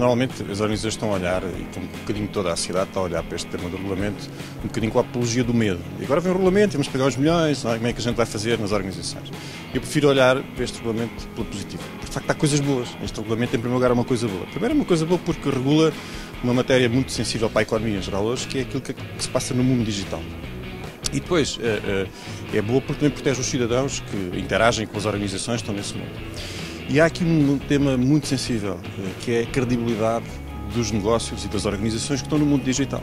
Normalmente as organizações estão a olhar, e um bocadinho toda a cidade está a olhar para este tema do regulamento, um bocadinho com a apologia do medo. E agora vem o regulamento, vamos pagar os milhões, é? como é que a gente vai fazer nas organizações? Eu prefiro olhar para este regulamento pelo positivo. Porque de facto há coisas boas. Este regulamento, em primeiro lugar, é uma coisa boa. Primeiro é uma coisa boa porque regula uma matéria muito sensível para a economia em geral hoje, que é aquilo que se passa no mundo digital. E depois é, é boa porque também protege os cidadãos que interagem com as organizações que estão nesse mundo. E há aqui um tema muito sensível, eh, que é a credibilidade dos negócios e das organizações que estão no mundo digital.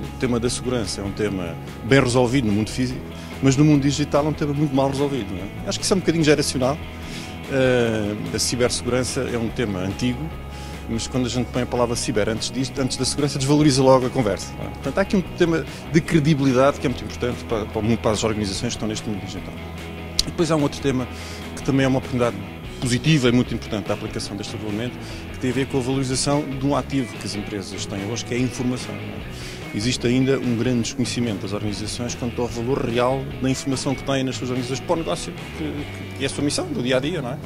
O tema da segurança é um tema bem resolvido no mundo físico, mas no mundo digital é um tema muito mal resolvido. É? Acho que isso é um bocadinho geracional. A cibersegurança é um tema antigo, mas quando a gente põe a palavra ciber antes disto, antes da segurança, desvaloriza logo a conversa. É? Portanto, há aqui um tema de credibilidade que é muito importante para, para, para as organizações que estão neste mundo digital. E depois há um outro tema que também é uma oportunidade positiva e muito importante da aplicação deste regulamento, que tem a ver com a valorização de um ativo que as empresas têm hoje, que é a informação. É? Existe ainda um grande desconhecimento das organizações quanto ao valor real da informação que têm nas suas organizações para o negócio, que, que é a sua missão do dia a dia, não é?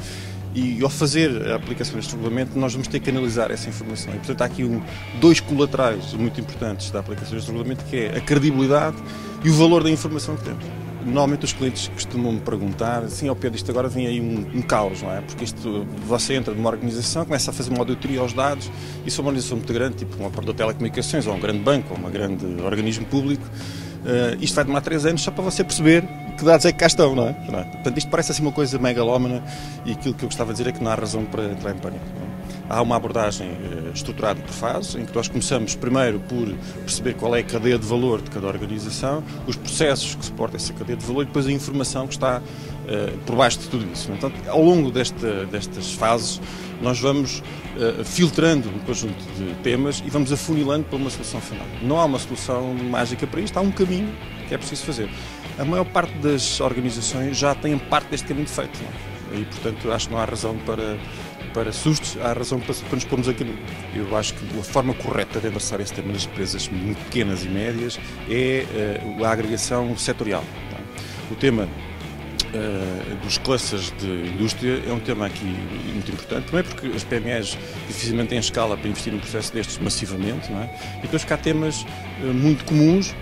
E ao fazer a aplicação deste regulamento, nós vamos ter que analisar essa informação. E, portanto, há aqui um, dois colaterais muito importantes da aplicação deste regulamento, que é a credibilidade e o valor da informação que temos. Normalmente os clientes costumam me perguntar assim, ao oh Pedro, isto agora vem aí um, um, caos, não é? Porque isto, você entra numa organização, começa a fazer uma auditoria aos dados, e se é uma organização muito grande, tipo uma operadora de telecomunicações, ou um grande banco, ou um grande organismo público, uh, isto vai demorar três anos só para você perceber que dados é que cá estão, não é? Não é? Portanto, isto parece assim uma coisa megalómana, e aquilo que eu gostava de dizer é que não há razão para entrar em pânico. Há uma abordagem eh, estruturada por fases, em que nós começamos primeiro por perceber qual é a cadeia de valor de cada organização, os processos que suportam essa cadeia de valor e depois a informação que está uh, por baixo de tudo isso. Então, ao longo desta, destas fases, nós vamos uh, filtrando um conjunto de temas e vamos afunilando para uma solução final. Não há uma solução mágica para isto, há um caminho que é preciso fazer. A maior parte das organizações já têm parte deste caminho feito. Não? É? E, portanto, acho que não há razão para para sustos, há razão para, para nos pormos aqui. Eu acho que a forma correta de endereçar esse tema das empresas pequenas e médias é uh, a agregação setorial. Tá? O tema uh, dos classes de indústria é um tema aqui muito importante, também porque as PMEs dificilmente têm escala para investir num processo destes massivamente, não é? e depois que há temas uh, muito comuns,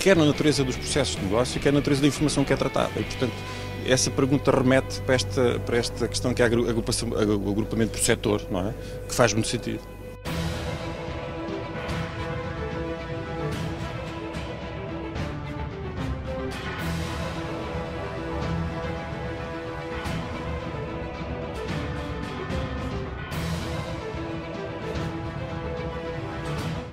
quer na natureza dos processos de negócio, quer na natureza da informação que é tratada. E, portanto, essa pergunta remete para esta, para esta questão que é o agrupamento por setor, não é? que faz muito sentido.